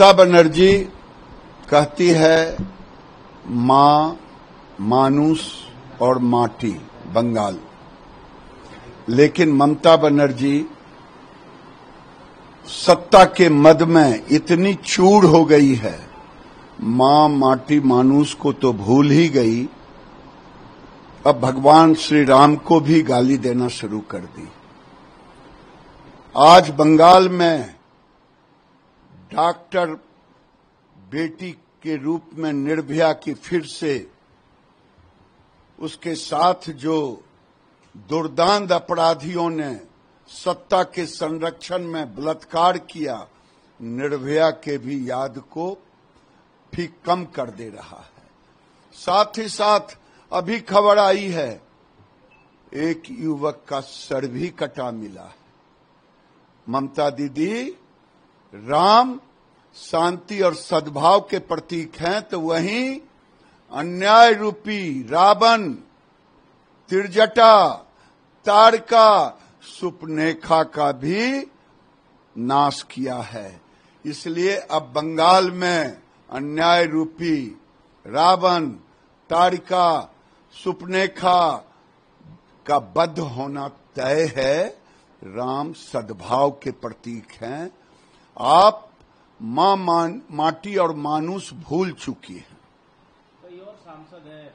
ममता बनर्जी कहती है, माँ मानुस और माटी, बंगाल. लेकिन ममता बनर्जी सत्ता के मद में इतनी चूड़ हो गई है, माँ माटी मानुस को तो भूल ही गई। अब भगवान श्री राम को भी गाली देना शुरू कर दी। आज बंगाल में डॉक्टर बेटी के रूप में निर्भया की फिर से उसके साथ जो दुर्दांत अपराधियों ने सत्ता के संरक्षण में बलात्कार किया, निर्भया के भी याद को भी कम कर दे रहा है। साथ ही साथ अभी खबर आई है, एक युवक का सर भी कटा मिला है। ममता दीदी राम शांति और सद्भाव के प्रतीक हैं तो वहीं अन्याय रूपी रावण, तिरजटा, तारका, सुपनेखा का भी नाश किया है। इसलिए अब बंगाल में अन्याय रूपी रावण, तारिका, सुपनेखा का बद्ध होना तय है। राम सद्भाव के प्रतीक हैं आप माँ मान, माटी और मानुस भूल चुकी है। कोई और सांसद है?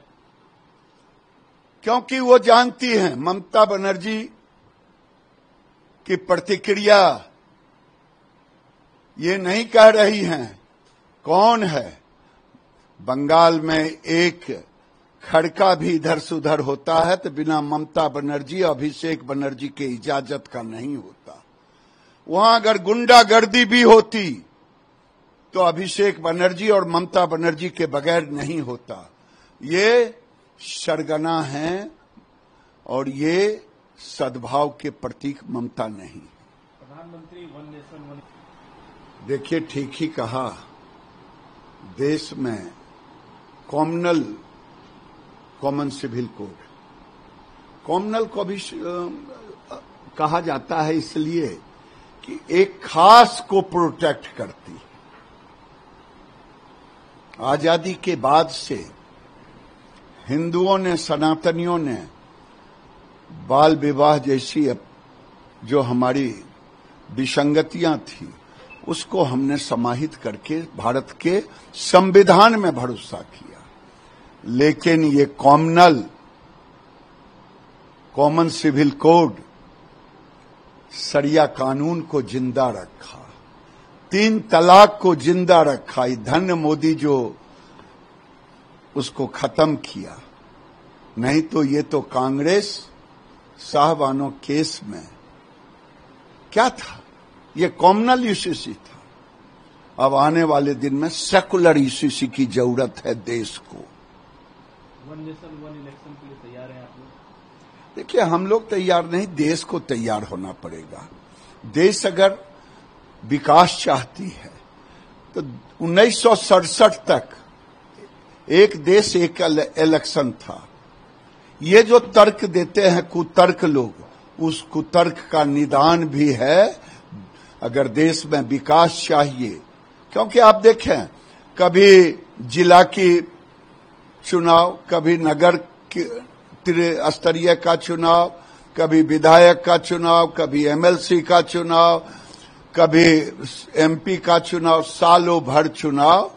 क्योंकि वो जानती हैं ममता बनर्जी की प्रतिक्रिया। ये नहीं कह रही हैं कौन है? बंगाल में एक खड़का भी इधर से उधर होता है तो बिना ममता बनर्जी अभिषेक बनर्जी के इजाज़त का नहीं होता। वहाँ अगर गुंडागर्दी भी होती तो अभिषेक बनर्जी और ममता बनर्जी के बगैर नहीं होता। ये सरगना है और ये सद्भाव के प्रतीक ममता नहीं। प्रधानमंत्री वन नेशन वन देखिए ठीक ही कहा देश में communal common civil code. Communal को भी कहा जाता है इसलिए कि एक खास को प्रोटेक्ट करती आज़ादी के बाद से हिंदुओं ने, सनातनियों ने, बाल विवाह जैसी जो हमारी विसंगतियाँ थी, उसको हमने समाहित करके भारत के संविधान में भरोसा किया। लेकिन ये कॉमनल कॉमन सिविल कोड सरिया कानून को ज़िंदा रखा, तीन तलाक को ज़िंदा रखा, ये धन्य मोदी जो उसको खत्म किया। नहीं तो ये तो कांग्रेस साहबानो केस में क्या था? ये कॉमनल यूसीसी था। अब आने वाले दिन में सेकुलर यूसीसी की ज़रूरत है देश को। वन नेशन वन इलेक्शन के लिए तैयार है आप लोग? देखिए, हम लोग तैयार नहीं, देश को तैयार होना पड़ेगा। देश अगर विकास चाहती है तो उन्नीस सौ सड़सठ तक एक देश एक इलेक्शन था। ये जो तर्क देते हैं कुतर्क लोग, उस कुतर्क का निदान भी है, अगर देश में विकास चाहिए। क्योंकि आप देखें, कभी जिला की चुनाव, कभी नगर की स्तरीय का चुनाव, कभी विधायक का चुनाव, कभी एमएलसी का चुनाव, कभी एमपी का चुनाव, सालों भर चुनाव।